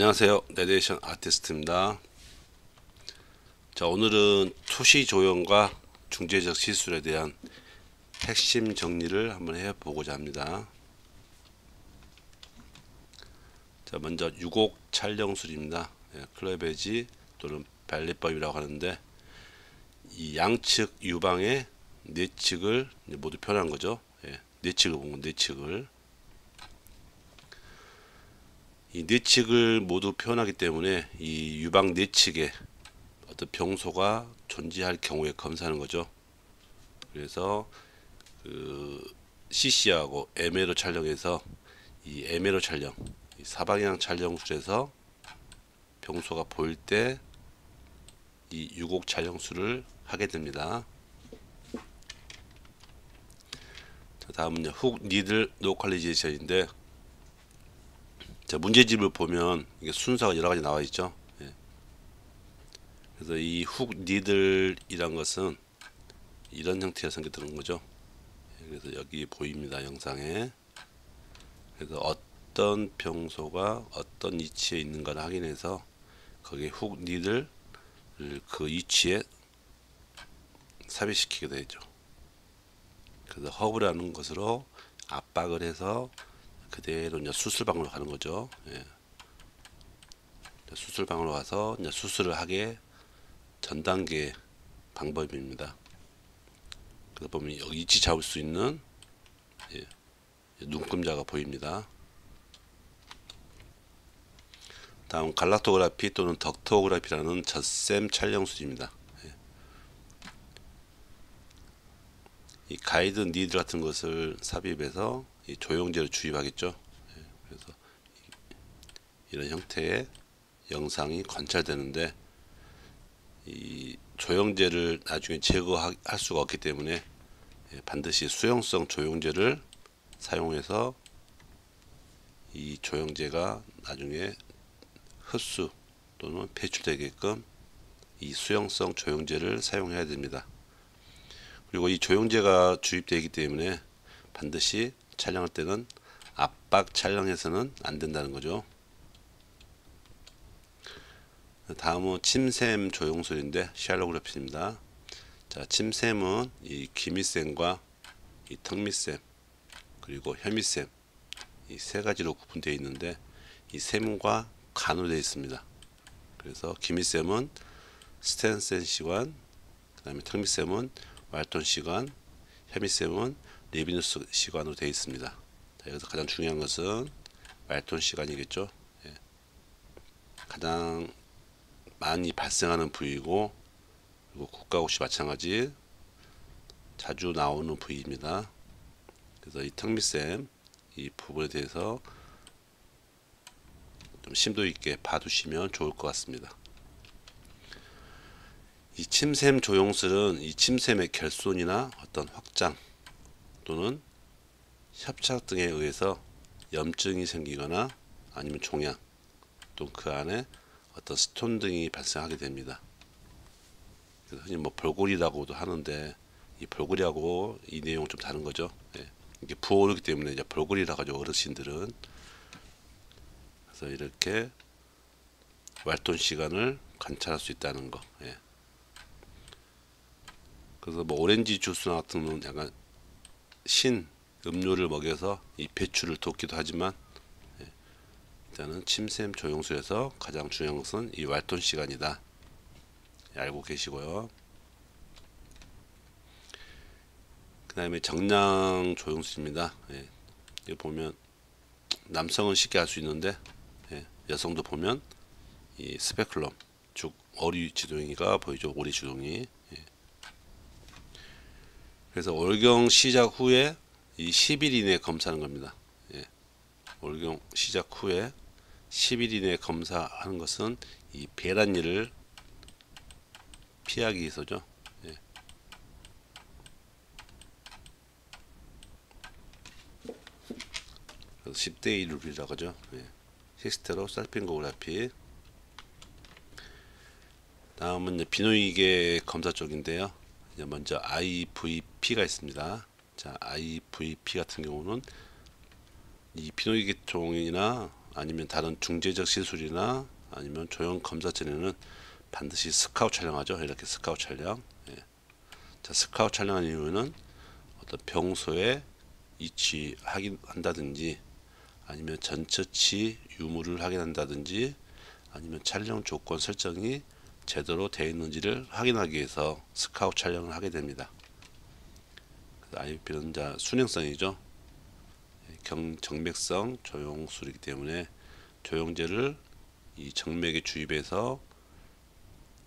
안녕하세요. Radiation Artist입니다. 자 오늘은 투시 조영과 중재적 시술에 대한 핵심 정리를 한번 해 보고자 합니다. 자 먼저 유곡 촬영술입니다. 예, cleavage 또는 valley법이라고 하는데 이 양측 유방의 내측을 모두 표현한 거죠. 예, 내측을 보면 내측을 이 내측을 모두 표현하기 때문에 이 유방 내측에 어떤 병소가 존재할 경우에 검사하는 거죠. 그래서 그 CC하고 에메로 촬영해서 이 에메로 촬영, 이 사방향 촬영술에서 병소가 보일 때 이 유곡 촬영술을 하게 됩니다. 자, 다음은 훅 니들 노컬리제이션인데 자, 문제집을 보면 이게 순서가 여러 가지 나와 있죠. 예. 그래서 이 훅 니들이란 것은 이런 형태의 생겨드는 거죠. 예, 그래서 여기 보입니다. 영상에. 그래서 어떤 병소가 어떤 위치에 있는가를 확인해서 거기에 훅 니들 그 위치에 삽입시키게 되죠. 그래서 허브라는 것으로 압박을 해서 그대로 이제 수술방으로 가는 거죠. 예. 수술방으로 가서 이제 수술을 하게 전 단계 방법입니다. 그래서 보면 여기 위치 잡을 수 있는 예. 눈금자가 보입니다. 다음 갈락토그라피 또는 덕토그라피라는 젖샘 촬영술입니다. 예. 이 가이드 니드 같은 것을 삽입해서 이 조영제를 주입하겠죠. 예, 그래서 이런 형태의 영상이 관찰되는데 이 조영제를 나중에 제거할 수가 없기 때문에 예, 반드시 수용성 조영제를 사용해서 이 조영제가 나중에 흡수 또는 배출되게끔 이 수용성 조영제를 사용해야 됩니다. 그리고 이 조영제가 주입되기 때문에 반드시 촬영할 때는 압박 촬영해서는 안 된다는 거죠. 다음은 침샘 조영술인데 샬로그래피입니다. 자, 침샘은 이 기미샘과 이 턱밑샘 그리고 혐의샘 이 세 가지로 구분되어 있는데 이 샘과 간으로 되어 있습니다. 그래서 기미샘은 스텐센 시관, 그 다음에 턱밑샘은 왈톤 시관, 혐의샘은 레비누스 시관으로 되어 있습니다. 자, 여기서 가장 중요한 것은 왈톤 시관이겠죠. 예. 가장 많이 발생하는 부위고 그리고 국가국시 마찬가지 자주 나오는 부위입니다. 그래서 이 턱밑샘 이 부분에 대해서 좀 심도 있게 봐두시면 좋을 것 같습니다. 이 침샘 조영술은 이 침샘의 결손이나 어떤 확장 또는 협착 등에 의해서 염증이 생기거나 아니면 종양 또그 안에 어떤 스톤 등이 발생하게 됩니다. 그래서 흔히 뭐 벌골이라고도 하는데 이 벌골이하고 이 내용 좀 다른 거죠. 예. 이게 부어오르기 때문에 이제 벌골이라고 하죠 어르신들은. 그래서 이렇게 왈돈 시간을 관찰할 수 있다는 거. 예. 그래서 뭐 오렌지 주스 같은 건 약간 신 음료를 먹여서 이 배출을 돕기도 하지만 예, 일단은 침샘 조영술에서 가장 중요한 것은 이 왈톤 시간이다. 예, 알고 계시고요. 그 다음에 정량 조영술입니다. 예, 여기 보면 남성은 쉽게 할 수 있는데 예, 여성도 보면 이 스페클럼 즉 어리 지동이가 보이죠. 오리 지동이 예. 그래서 월경 시작 후에 이 10일 이내 검사하는 겁니다. 예. 월경 시작 후에 10일 이내 검사하는 것은 이 배란일을 피하기 위해서죠. 예. 그래서 10대 1 룰이라고 하죠. 예. 히스테로 살핀고그라피 다음은 비노이계 검사 쪽인데요. 먼저 IVP가 있습니다. 자, IVP 같은 경우는 이 비뇨기계통이나 아니면 다른 중재적 시술이나 아니면 조영 검사 전에는 반드시 스카웃 촬영하죠. 이렇게 스카웃 촬영. 예. 자, 스카웃 촬영한 이유는 어떤 병소의 위치 확인한다든지 아니면 전처치 유무를 확인한다든지 아니면 촬영 조건 설정이 제대로 되어 있는지를 확인하기 위해서 스카웃 촬영을 하게 됩니다. IUP는 자 순행성이죠. 경, 정맥성 조영술이기 때문에 조영제를 이 정맥에 주입해서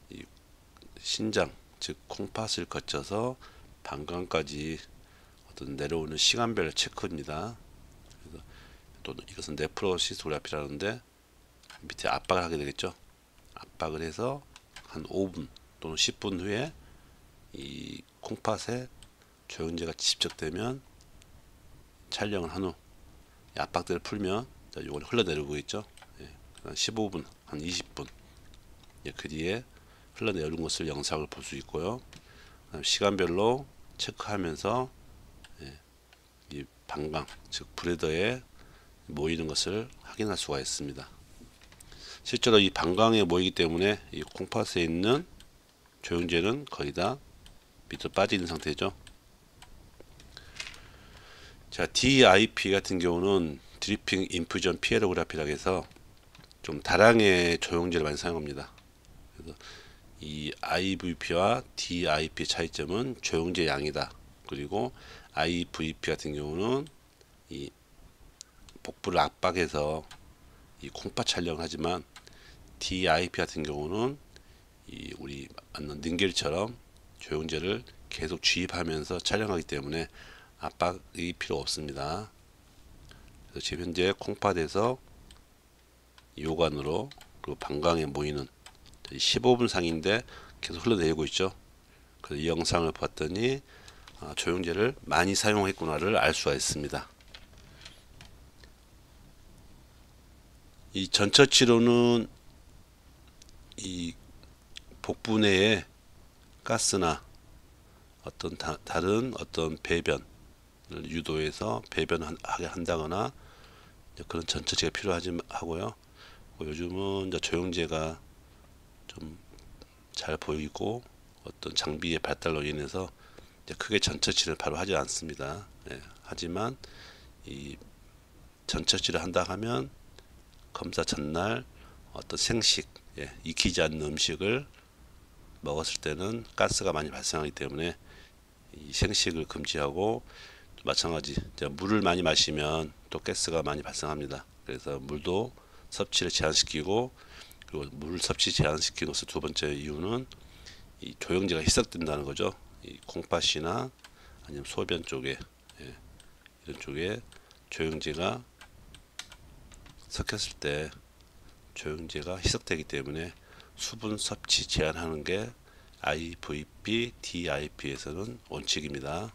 이 신장 즉 콩팥을 거쳐서 방광까지 어떤 내려오는 시간별 체크입니다. 그래서 또 이것은 네프로시스그라피라는데 밑에 압박을 하게 되겠죠. 압박을 해서 한 5분 또는 10분 후에 이 콩팥에 조영제가 집적되면 촬영을 한 후 압박대를 풀면 이걸 흘러내리고 있죠. 예, 15분 한 20분 예, 그 뒤에 흘러내리는 것을 영상을 볼 수 있고요. 시간별로 체크하면서 예, 이 방광 즉 브레더에 모이는 것을 확인할 수가 있습니다. 실제로 이 방광에 모이기 때문에 이 콩팥에 있는 조영제는 거의 다 밑으로 빠져 있는 상태죠. 자, DIP 같은 경우는 드리핑 인퓨전 피에로그래피라고 해서 좀 다량의 조영제를 많이 사용합니다. 그래서 이 IVP와 DIP 차이점은 조영제 양이다. 그리고 IVP 같은 경우는 이 복부를 압박해서 이 콩팥 촬영을 하지만 DIP 같은 경우는 이 우리 맞는 닌겔처럼 조영제를 계속 주입하면서 촬영하기 때문에 압박이 필요 없습니다. 그래서 지금 현재 콩팥에서 요관으로 그리고 방광에 모이는 15분 상인데 계속 흘러내리고 있죠. 그래서 이 영상을 봤더니 아, 조영제를 많이 사용했구나를 알 수가 있습니다. 이 전처 치료는 이 복부 내에 가스나 어떤 다, 른 어떤 배변을 유도해서 배변하게 한다거나 그런 전처치가 필요하지 하고요. 요즘은 이제 조영제가 좀 잘 보이고 어떤 장비의 발달로 인해서 크게 전처치를 바로 하지 않습니다. 네. 하지만 이 전처치를 한다 하면 검사 전날 어떤 생식, 예, 익히지 않는 음식을 먹었을 때는 가스가 많이 발생하기 때문에 이 생식을 금지하고 마찬가지 물을 많이 마시면 또 가스가 많이 발생합니다. 그래서 물도 섭취를 제한시키고 그리고 물 섭취 제한시키는 것의 두 번째 이유는 이 조영제가 희석된다는 거죠. 이 콩팥이나 아니면 소변 쪽에 예, 이런 쪽에 조영제가 섞였을 때 조영제가 희석되기 때문에 수분 섭취 제한하는 게 IVP, DIP에서는 원칙입니다.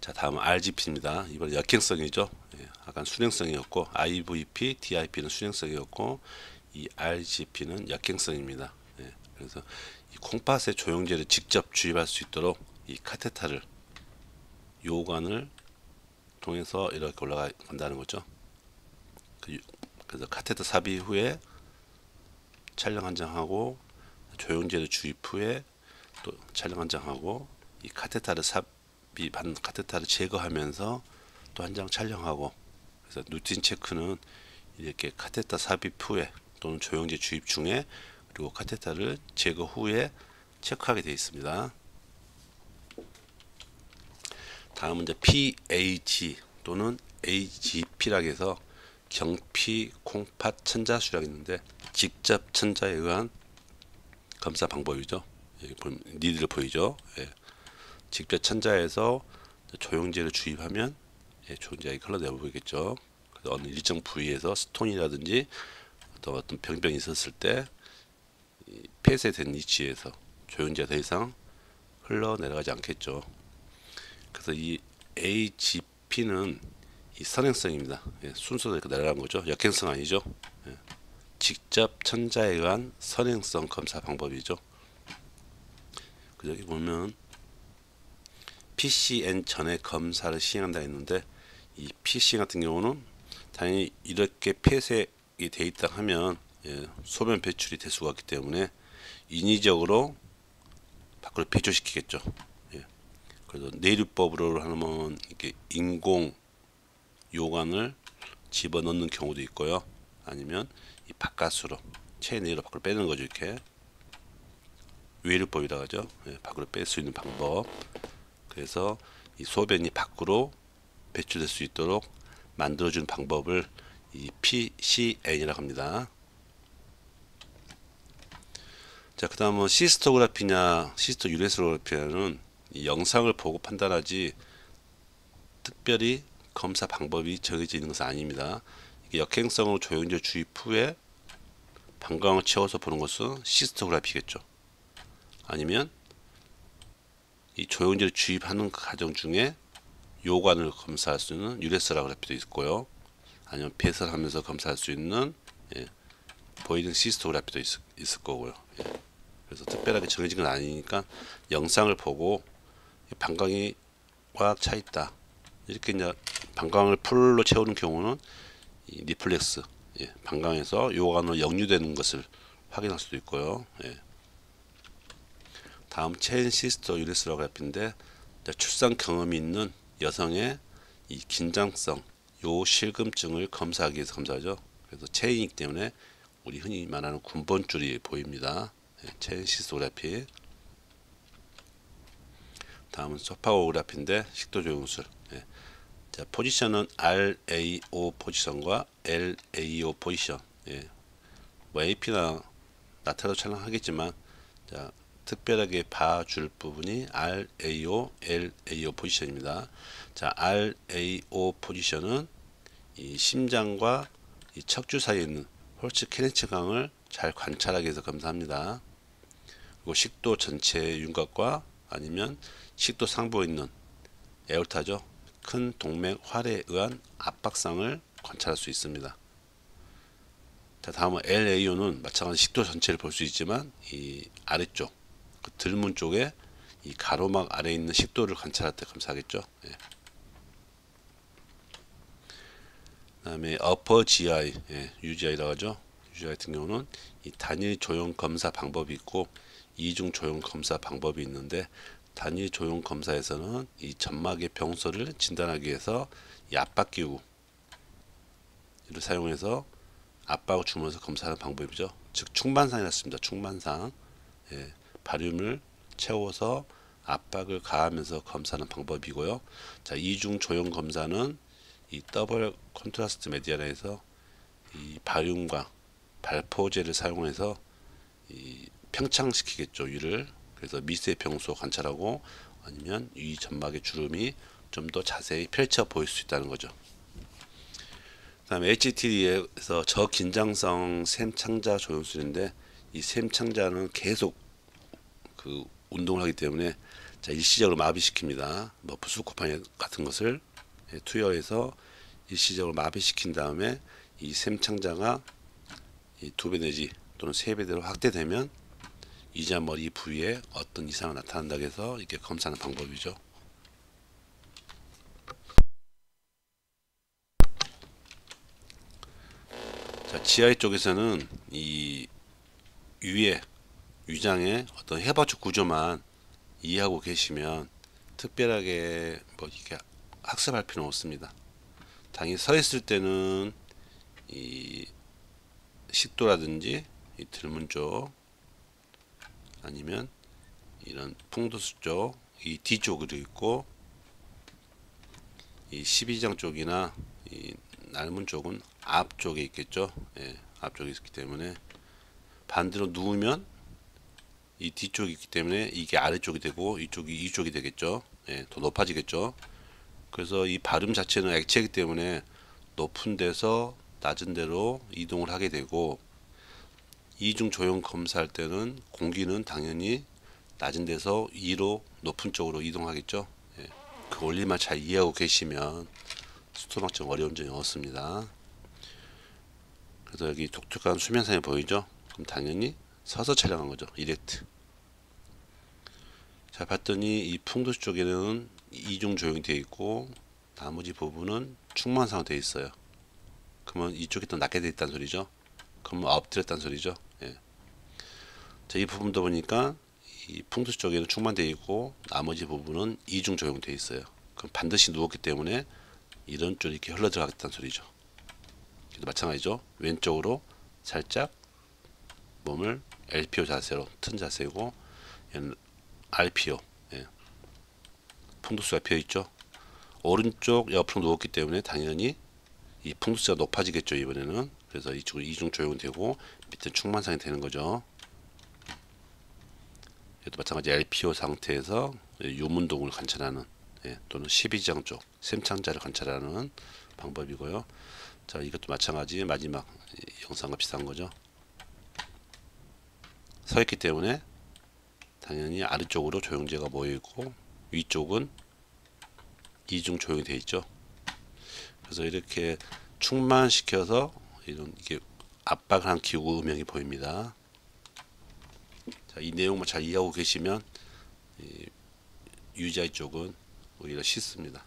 자 다음은 RGP입니다. 이번 역행성이죠. 예, 아까 순행성이었고 IVP, DIP는 순행성이었고 이 RGP는 역행성입니다. 예, 그래서 이 콩팥에 조영제를 직접 주입할 수 있도록 이 카테타를 요관을 통해서 이렇게 올라간다는 거죠. 그 그래서 카테타 삽입 후에 촬영 한 장 하고 조영제를 주입 후에 또 촬영 한 장 하고 이 카테타를 삽입한 카테타를 제거하면서 또 한 장 촬영하고 그래서 루틴 체크는 이렇게 카테타 삽입 후에 또는 조영제 주입 중에 그리고 카테타를 제거 후에 체크하게 되어 있습니다. 다음은 이제 PAG 또는 AGP라고 해서 경피 콩팥 천자 수량이 있는데 직접 천자에 의한 검사 방법이죠. 니들 보이죠? 예. 직접 천자에서 조영제를 주입하면 예, 조영제가 흘러내보이겠죠. 그래서 어느 일정 부위에서 스톤이라든지 어떤 어떤 병변이 있었을 때 폐쇄된 위치에서 조영제가 더 이상 흘러 내려가지 않겠죠. 그래서 이 AGP는 이 선행성입니다. 예, 순서대로 이렇게 내려간 거죠. 역행성 아니죠. 예. 직접 천자에 의한 선행성 검사 방법이죠. 그 여기 보면 PCN 전에 검사를 시행한다 했는데 이 PC 같은 경우는 당연히 이렇게 폐색이 돼 있다 하면 예, 소변 배출이 될 수가 없기 때문에 인위적으로 밖으로 배출시키겠죠. 예. 그래서 내류법으로 하면 이렇게 인공 요관을 집어넣는 경우도 있고요. 아니면 이 바깥으로 체내로 밖으로 빼는 거죠. 이렇게 외류법이라고 하죠. 예, 밖으로 뺄 수 있는 방법. 그래서 이 소변이 밖으로 배출될 수 있도록 만들어준 방법을 이 PCN이라고 합니다. 자, 그 다음은 시스토그래피냐, 시스토 유레스로그래피냐는 이 영상을 보고 판단하지 특별히 검사 방법이 정해져 있는 것은 아닙니다. 이게 역행성으로 조영제 주입 후에 방광을 채워서 보는 것은 시스토그래피겠죠. 아니면 이 조영제를 주입하는 과정 중에 요관을 검사할 수 있는 유레스라그래피도 있고요. 아니면 배설하면서 검사할 수 있는 예, voiding cystography도 있, 있을 거고요. 예. 그래서 특별하게 정해진 건 아니니까 영상을 보고 방광이 꽉 차 있다. 이렇게 이제 방광을 full로 채우는 경우는 이 reflux 예, 방광에서 요관으로 역류되는 것을 확인할 수도 있고요. 예. 다음 chain cystourethrography인데 출산 경험이 있는 여성의 이 긴장성, 요 실금증을 검사하기 위해서 검사하죠. 그래서 체인이기 때문에 우리 흔히 말하는 군번줄이 보입니다. 예, 체인 시스토그래피. 다음은 소파오그래피인데 식도 조영술. 예. 자, 포지션은 RAO 포지션과 LAO 포지션. 예. 뭐 AP나 나타도 촬영하겠지만 자, 특별하게 봐줄 부분이 RAO, LAO 포지션입니다. 자, RAO 포지션은 이 심장과 이 척추 사이에 있는 홀츠 케네츠강을 잘 관찰하기 위해서 검사합니다. 그리고 식도 전체 윤곽과 아니면 식도 상부에 있는 에어타죠. 큰 동맥 활에 의한 압박상을 관찰할 수 있습니다. 자, 다음은 LAO는 마찬가지 식도 전체를 볼 수 있지만 이 아래쪽 그 들문 쪽에 이 가로막 아래 있는 식도를 관찰할 때 검사하겠죠. 예. 그다음에 upper GI, 예, UGI라고 하죠. UGI 같은 경우는 이 단일 조형 검사 방법이 있고 이중 조형 검사 방법이 있는데 단일 조형 검사에서는 이 점막의 병소를 진단하기 위해서 이 압박 기구를 사용해서 압박을 주면서 검사하는 방법이죠. 즉 충만상이었습니다. 충만상. 예. 바륨을 채워서 압박을 가하면서 검사하는 방법이고요. 자, 이중 조영 검사는 이 double contrast media에서 이 바륨과 발포제를 사용해서 이 팽창시키겠죠, 위를. 그래서 미세 병소 관찰하고 아니면 위 점막의 주름이 좀 더 자세히 펼쳐 보일 수 있다는 거죠. 그다음에 HTD에서 저긴장성 샘 창자 조영술인데 이 샘 창자는 계속 그 운동을 하기 때문에 자 일시적으로 마비시킵니다. 뭐 부수코판 같은 것을 예, 투여해서 일시적으로 마비시킨 다음에 이 샘 창자가 두배 내지 또는 세 배대로 확대되면 이자 머리 부위에 어떤 이상이 나타난다고 해서 이렇게 검사하는 방법이죠. 자, 지하의 쪽에서는 이 위에 위장의 어떤 해바축 구조만 이해하고 계시면 특별하게 뭐 이렇게 학습할 필요는 없습니다. 당연히 서 있을 때는 이 식도라든지 이 들문 쪽 아니면 이런 풍도수 쪽, 이 뒤쪽으로 있고 이 12장 쪽이나 이 날문 쪽은 앞쪽에 있겠죠. 예, 앞쪽에 있기 때문에 반대로 누우면 이 뒤쪽이 있기 때문에 이게 아래쪽이 되고 이쪽이 이쪽이 되겠죠. 예, 더 높아지겠죠. 그래서 이 발음 자체는 액체이기 때문에 높은 데서 낮은 데로 이동을 하게 되고 이중 조형 검사할 때는 공기는 당연히 낮은 데서 위로 높은 쪽으로 이동하겠죠. 예, 그 원리만 잘 이해하고 계시면 수토막증 어려운 점이 없습니다. 그래서 여기 독특한 수면상이 보이죠? 그럼 당연히 서서 촬영한 거죠. 이렉트. 자, 봤더니 이 풍도수 쪽에는 이중 조형이 되어 있고 나머지 부분은 충만상 되어 있어요. 그러면 이쪽이 더 낮게 돼 있다는 소리죠. 그러면 엎드렸다는 소리죠. 예. 자, 이 부분도 보니까 이 풍수 쪽에는 충만되어 있고 나머지 부분은 이중 조용되어 있어요. 그럼 반드시 누웠기 때문에 이런 쪽이 이렇게 흘러 들어가겠다는 소리죠. 마찬가지죠. 왼쪽으로 살짝 몸을 LPO 자세로 튼 자세고 얘는 RPO 예. 풍도수가 비어 있죠. 오른쪽 옆으로 누웠기 때문에 당연히 이 풍도수가 높아지겠죠 이번에는 그래서 이쪽은 이중 조용되고 밑에 충만상이 되는 거죠. 얘도 마찬가지 LPO 상태에서 유문동을 관찰하는 예, 또는 12장 쪽 샘창자를 관찰하는 방법이고요. 자 이것도 마찬가지 마지막 영상과 비슷한 거죠. 서 있기 때문에 당연히 아래쪽으로 조영제가 모여 있고 위쪽은 이중 조용이 되어 있죠. 그래서 이렇게 충만시켜서 이런 이게 압박을 한 기구 음영이 보입니다. 자, 이 내용만 잘 이해하고 계시면 UGI 쪽은 오히려 쉽습니다.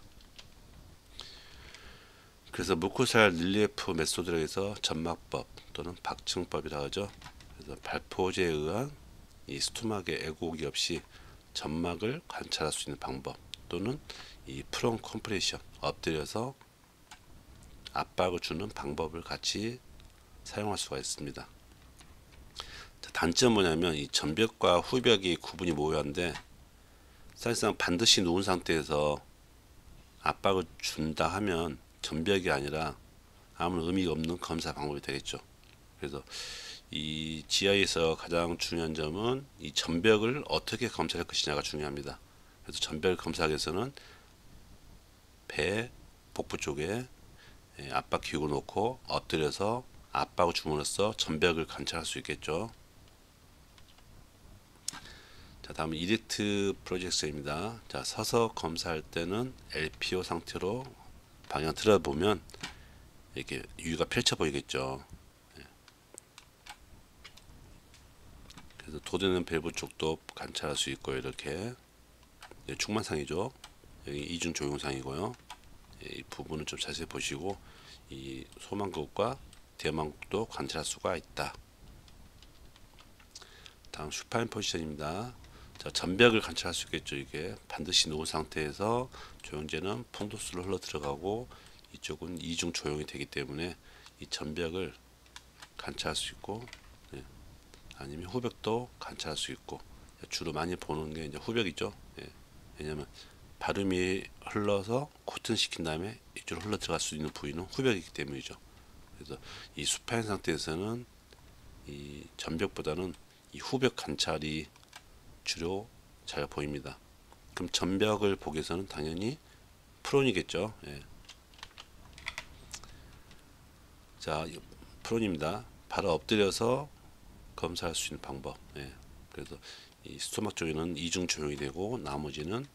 그래서 mucosal relief method에서 점막법 또는 박층법이라 하죠. 그래서 발포제에 의한 이 stomach의 왜곡이 없이 점막을 관찰할 수 있는 방법 또는 이 프롬 컴프레션 엎드려서 압박을 주는 방법을 같이 사용할 수가 있습니다. 단점 뭐냐면 이 전벽과 후벽이 구분이 모호한데 사실상 반드시 누운 상태에서 압박을 준다 하면 전벽이 아니라 아무런 의미가 없는 검사 방법이 되겠죠. 그래서 이 GI에서 가장 중요한 점은 이 전벽을 어떻게 검사할 것이냐가 중요합니다. 그래서 전벽을 검사하기 위해서는 배 복부 쪽에 예, 압박 기구를 놓고 엎드려서 압박을 줌으로써 전벽을 관찰할 수 있겠죠. 자, 다음은 이렉트 프로젝트입니다. 자, 서서 검사할 때는 LPO 상태로 방향 들어보면 이렇게 유가 펼쳐 보이겠죠. 예. 그래서 도대는 밸브 쪽도 관찰할 수 있고 이렇게 예, 충만상이죠. 여기 이중 조용상이고요. 예, 이 부분은 좀 자세히 보시고 이 소망국과 대망국도 관찰할 수가 있다. 다음 슈파인 포지션입니다. 자, 전벽을 관찰할 수 있겠죠. 이게 반드시 누운 상태에서 조영제는 풍도수로 흘러 들어가고 이쪽은 이중 조용이 되기 때문에 이 전벽을 관찰할 수 있고 예. 아니면 후벽도 관찰할 수 있고 주로 많이 보는 게 이제 후벽이죠. 예. 왜냐하면 발음이 흘러서 코튼 시킨 다음에 이쪽으로 흘러 들어갈 수 있는 부위는 후벽이기 때문이죠. 그래서 이 수파인 상태에서는 이 전벽보다는 이 후벽 관찰이 주로 잘 보입니다. 그럼 전벽을 보기 위해서는 당연히 프론이겠죠. 예. 자, 프론입니다. 바로 엎드려서 검사할 수 있는 방법. 예. 그래서 이 스토막 쪽에는 이중 조용이 되고 나머지는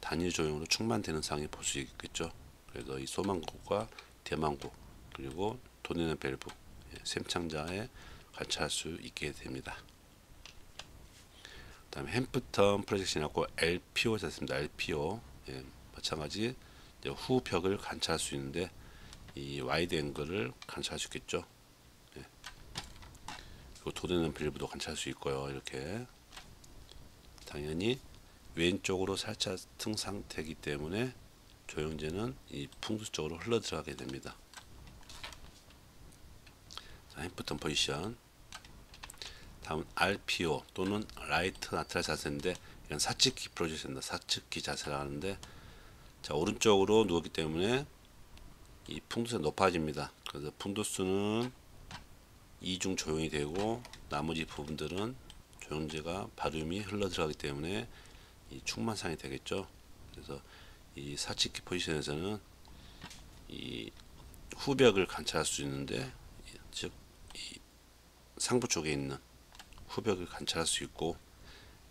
단일 조용으로 충만되는 상에 볼수 있겠죠. 그래서 이 소망국과 대망국 그리고 돈내는 밸브 예, 샘창자에 관찰할 수 있게 됩니다. 다음에 Hampton projection하고 LPO 자세입니다. LPO 예, 마찬가지 후벽을 관찰할 수 있는데 이 wide angle을 관찰할 수 있겠죠. 예. 그리고 duodenal bulb도 관찰할 수 있고요. 이렇게 당연히 왼쪽으로 살짝 튼 상태이기 때문에 조영제는 이 fundus 쪽으로 흘러 들어가게 됩니다. 자, Hampton position 다음 RPO 또는 right lateral 자세인데 이건 Schatzki projection입니다. Schatzki 자세를 하는데 자 오른쪽으로 누웠기 때문에 이 fundus가 높아집니다. 그래서 fundus는 이중 조영이 되고 나머지 부분들은 조영제가 바륨이 흘러 들어가기 때문에 이 충만상이 되겠죠. 그래서 이 Schatzki position에서는 이 후벽을 관찰할 수 있는데 즉 상부 쪽에 있는 후벽을 관찰할 수 있고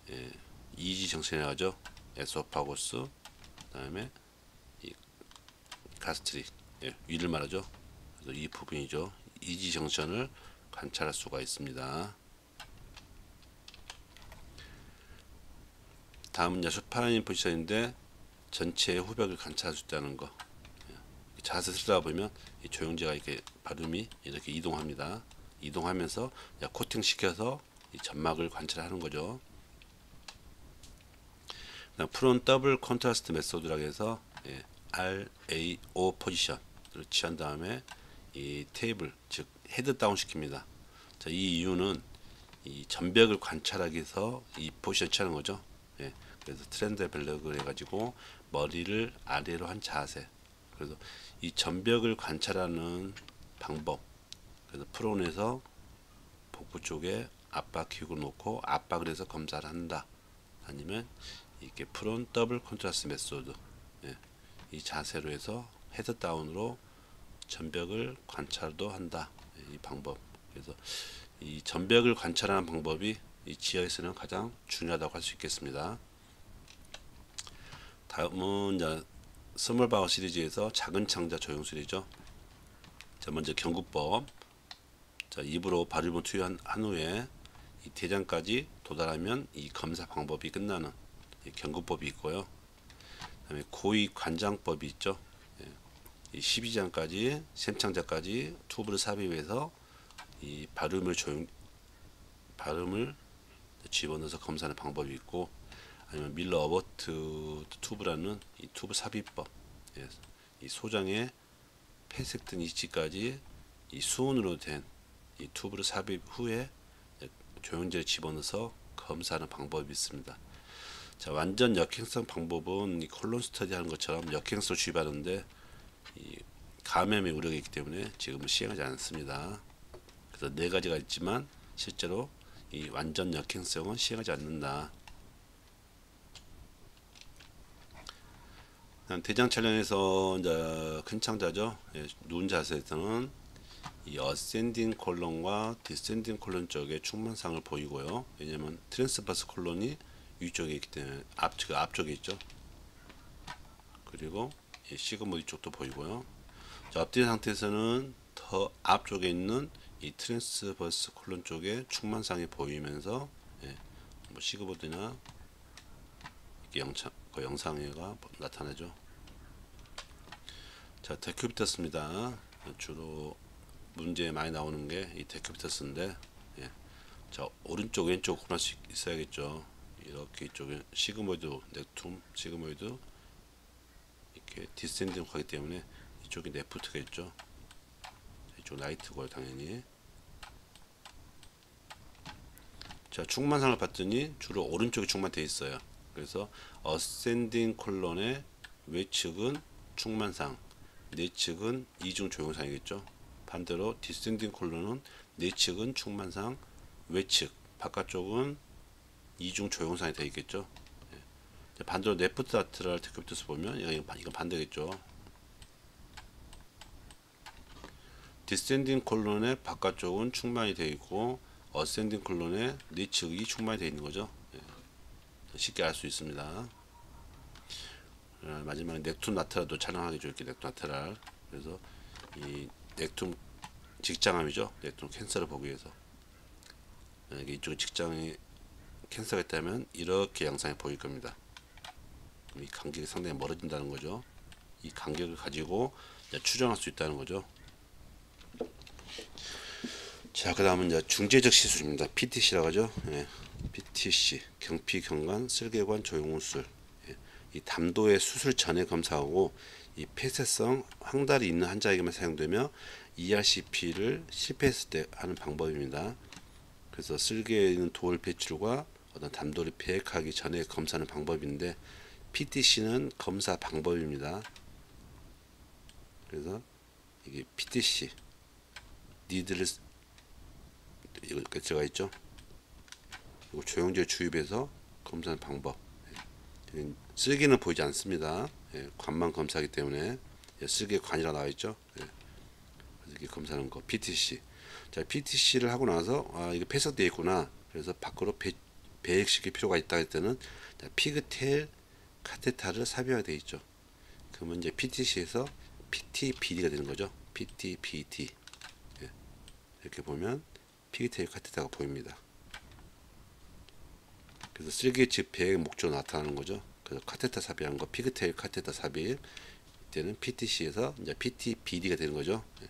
예, EG junction이라 하죠. esophagus 그다음에 이 gastric 예, 위를 말하죠. 그래서 이 부분이죠. EG junction을 관찰할 수가 있습니다. 다음은 supine position인데 전체의 후벽을 관찰할 수 있다는 거. 예, 자세 쓰다 보면 이 조영제가 이렇게 바륨이 이렇게 이동합니다. 이동하면서 코팅 시켜서 이 점막을 관찰하는 거죠. prone double contrast method라고 해서 예, RAO position을 취한 다음에 이 테이블 즉 head down 시킵니다. 자, 이 이유는 이 전벽을 관찰하기 위해서 이 포지션 취하는 거죠. 예, 그래서 Trendelenburg을 해가지고 머리를 아래로 한 자세. 그래서 이 전벽을 관찰하는 방법. 그래서 prone에서 복부 쪽에 압박 기구를 놓고 압박을 해서 검사를 한다. 아니면 이게 prone double contrast method. 예, 이 자세로 해서 head down으로 전벽을 관찰도 한다. 예, 이 방법. 그래서 이 전벽을 관찰하는 방법이 이 GI에서는 가장 중요하다고 할 수 있겠습니다. 다음은 이제 small bowel series에서 작은 창자 조형술이죠. 자 먼저 경구법. 자 입으로 바륨을 투여한 한 후에 이 대장까지 도달하면 이 검사 방법이 끝나는 경구법이 있고요. 그다음에 고위 관장법이 있죠. 예. 이 12장까지 샘창자까지 튜브를 삽입해서 이 바륨을 조영 바륨을 집어넣어서 검사하는 방법이 있고 아니면 Miller-Abbott tube라는 이 튜브 삽입법 예, 이 소장의 폐색 등 위치까지 이 수은으로 된 이 튜브를 삽입 후에 조영제를 집어넣어서 검사하는 방법이 있습니다. 자 완전 역행성 방법은 이 colon study 하는 것처럼 역행성 주입하는데 이 감염의 우려가 있기 때문에 지금은 시행하지 않습니다. 그래서 네 가지가 있지만 실제로 이 완전 역행성은 시행하지 않는다. 대장 촬영에서 이제 큰 창자죠. 예, 누운 자세에서는 이 ascending colon과 descending colon 쪽에 충만상을 보이고요. 왜냐면 transverse colon이 위쪽에 있기 때문에 앞쪽 앞쪽에 있죠. 그리고 이 sigmoid 쪽도 보이고요. 자, 엎드린 상태에서는 더 앞쪽에 있는 이 transverse colon 쪽에 충만상이 보이면서 예, 뭐 sigmoid나 영상 그 영상에가 나타나죠. 자, decubitus입니다. 주로 문제에 많이 나오는 게 이 decubitus인데, 예. 자, 오른쪽 왼쪽 구분할 수 있어야겠죠. 이렇게 이쪽에 sigmoid rectum, sigmoid 이렇게 descending 하기 때문에 이쪽이 left가 있죠. 이쪽 right고요, 당연히. 자, 충만상을 봤더니 주로 오른쪽이 충만되어 있어요. 그래서 ascending colon의 외측은 충만상, 내측은 이중 조영상이겠죠. 반대로 descending colon은 내측은 충만상, 외측, 바깥쪽은 이중 조영상이 되어 있겠죠. 예. 반대로 left lateral decubitus 보면 이건 반대겠죠. descending colon의 바깥쪽은 충만이 되어 있고 ascending colon의 내측이 충만이 되어 있는 거죠. 쉽게 알 수 있습니다. 어, 마지막에 rectum lateral도 촬영하기 좋게 rectum lateral 그래서 이 넥툰 직장암이죠 넥툰 캔서를 보기 위해서 이게 이쪽 직장이 캔서가 있다면 이렇게 양상이 보일 겁니다 이 간격이 상당히 멀어진다는 거죠 이 간격을 가지고 추정할 수 있다는 거죠 자, 그 다음은 이제 중재적 시술입니다. PTC라고 하죠. 예. PTC, 경피, 경관, 쓸개관, 조영술. 예. 이 담도의 수술 전에 검사하고 이 폐쇄성 황달이 있는 환자에게만 사용되며 ERCP를 실패했을 때 하는 방법입니다. 그래서 쓸개에 있는 돌 배출과 어떤 담도를 배액하기 전에 검사하는 방법인데 PTC는 검사 방법입니다. 그래서 이게 PTC 니드를 이거 들어가 있죠. 조영제 주입해서 검사하는 방법. 예. 쓸개는 보이지 않습니다. 예, 관만 검사하기 때문에 예, 쓸개 관이라 나와 있죠. 예. 이렇게 검사하는 거 PTC. 자 PTC를 하고 나서 아 이게 폐석되어 있구나. 그래서 밖으로 배, 배액시킬 필요가 있다 할 때는 피그텔 카테타를 삽입하게 되어 있죠. 그러면 이제 PTC에서 PTBD가 되는 거죠. PTBD. 예. 이렇게 보면 피그테일 카테타가 보입니다. 그래서 3게이츠 배의 목적으로 나타나는 거죠. 그래서 카테타 삽입한 거 피그테일 카테타 삽입 이때는 PTC에서 이제 PTBD가 되는 거죠. 예.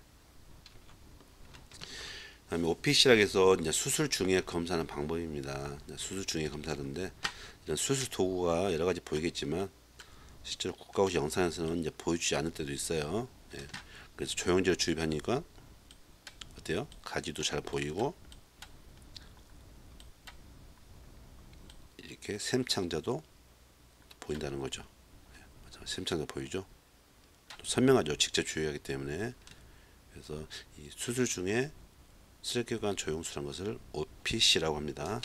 그다음에 OPC라고 해서 이제 수술 중에 검사하는 방법입니다. 수술 중에 검사하는데 이런 수술 도구가 여러 가지 보이겠지만 실제로 국가고시 영상에서는 이제 보여주지 않을 때도 있어요. 예. 그래서 조영제를 주입하니까 어때요? 가지도 잘 보이고 이렇게 샘창자도 보인다는 거죠. 예. 샘창자 보이죠? 또 선명하죠. 직접 주의하기 때문에 그래서 이 수술 중에 슬개관 조영수란 것을 OPC라고 합니다.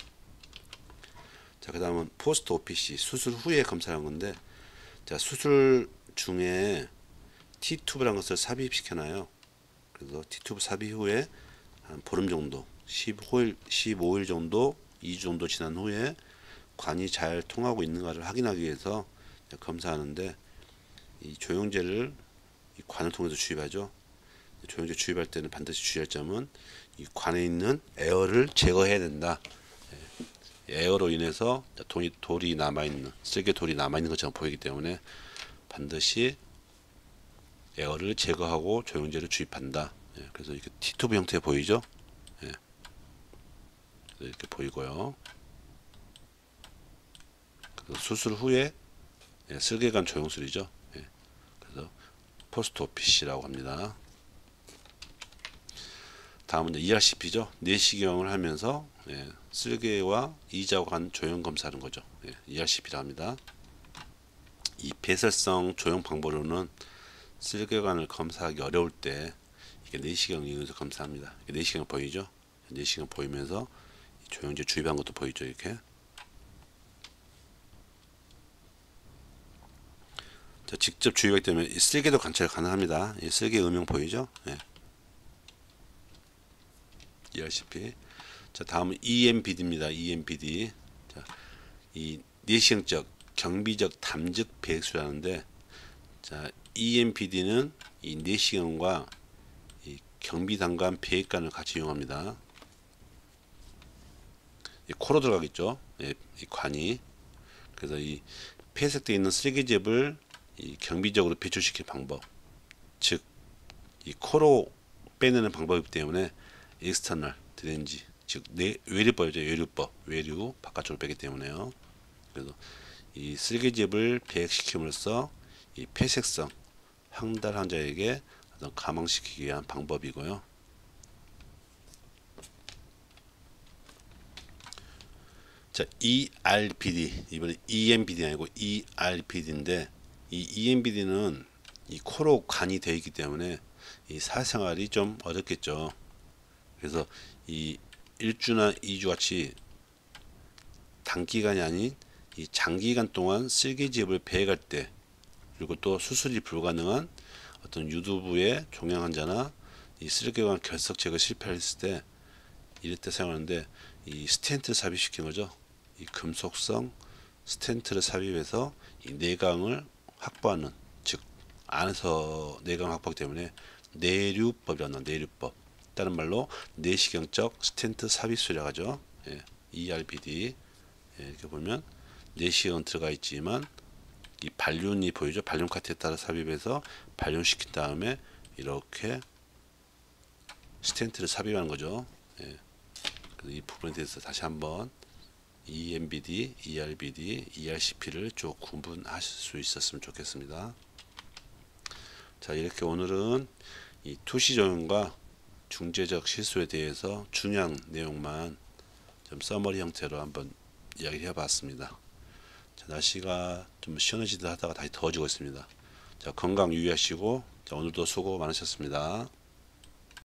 자, 그 다음은 포스트 OPC 수술 후에 검사하는 건데 자, 수술 중에 T튜브라는 것을 삽입시켜놔요. 그래서 T튜브 삽입 후에 한 보름 정도, 15일, 15일 정도, 2주 정도 지난 후에 관이 잘 통하고 있는가를 확인하기 위해서 검사하는데 이 조영제를 이 관을 통해서 주입하죠. 조영제 주입할 때는 반드시 주의할 점은 이 관에 있는 에어를 제거해야 된다. 예, air로 인해서 돌이, 돌이 남아있는 쓸개 돌이 남아있는 것처럼 보이기 때문에 반드시 air를 제거하고 조영제를 주입한다. 예, 그래서 이렇게 T-tube 형태 보이죠? 예, 이렇게 보이고요. 수술 후에 예, 쓸개관 조영술이죠. 예, 그래서 post OP시라고 합니다. 다음은 ERCP죠. 내시경을 하면서 예, 쓸개와 이자관 조형 검사하는 거죠. 예, ERCP라 합니다. 이 배설성 조형 방법으로는 쓸개관을 검사하기 어려울 때 이게 내시경을 이용해서 검사합니다. 내시경 보이죠? 내시경 보이면서 조형제 주입한 것도 보이죠, 이렇게. 자, 직접 주입하기 때문에 쓸개도 관찰 가능합니다. 이 쓸개 음영 보이죠? 예. 이해하시피 자 다음은 EMBD입니다. EMBD 자, 이 내시경적 경비적 담적 배수라는데 자 EMBD는 이 내시경과 이 경비단관 배액관을 같이 이용합니다. 이 코로 들어가겠죠. 예, 이 관이 그래서 이 폐색되어 있는 쓰레기즙을 이 경비적으로 배출시킬 방법 즉 이 코로 빼내는 방법이기 때문에 external drainage 즉 내, 외류법이죠. 외류법 외류 바깥쪽으로 빼기 때문에요. 그래서 이 쓸개즙을 배액시킴으로써 이 폐색성 황달 환자에게 어떤 감황시키기 위한 방법이고요. 자 ERBD 이번에 ENBD 아니고 ERBD인데 이 EMBD는 이 코로 간이 되어 있기 때문에 이 사생활이 좀 어렵겠죠 그래서 이 1주나 2주 같이 단기간이 아닌 이 장기간 동안 쓸개집을 배액할 때 그리고 또 수술이 불가능한 어떤 유두부의 종양 환자나 이 쓸개관 결석 제거 실패했을 때 이럴 때 사용하는데 이 스텐트 삽입시킨 거죠. 이 금속성 스텐트를 삽입해서 이 내강을 확보하는 즉 안에서 내강 확보하기 때문에 내류법이라는 내류법 다른 말로 내시경적 스텐트 삽입술이라고 하죠. 예, ERBD 예, 이렇게 보면 내시경 들어가 있지만 이 balloon이 보이죠. balloon 카테터를 삽입해서 balloon시킨 다음에 이렇게 스텐트를 삽입하는 거죠. 예, 이 부분에 대해서 다시 한번 EMBD, ERBD, ERCP를 쭉 구분하실 수 있었으면 좋겠습니다. 자 이렇게 오늘은 이 투시 조형과 중재적 실수에 대해서 중요한 내용만 좀 서머리 형태로 한번 이야기해 봤습니다. 자, 날씨가 좀 시원해지듯 하다가 다시 더워지고 있습니다. 자, 건강 유의하시고 자, 오늘도 수고 많으셨습니다.